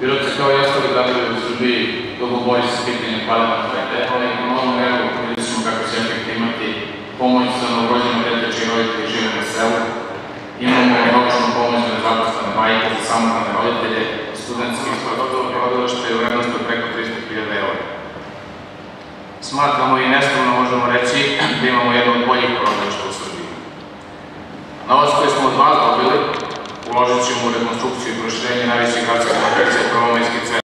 Vjerojatno kao i ostali gradovi u Srbiji dobro boji sa pitanje kvalitata kvaliteta, i u novom evo vidjet ćemo kako će efekt imati pomoć za novorođene dete čiji roditelji žive na selu. Imamo novčanu pomoć za nezaposlene majke, za samohrane roditelje, studentski isplatovno rodilište je u vrednosti preko 300.000 eura. Smatramo i nestavno možemo reći da imamo jedno od boljih rodilišta u Srbiji. Novac koji smo od vas dobili, uložit ćemo u rekonstrukciju i proširenje najvećeg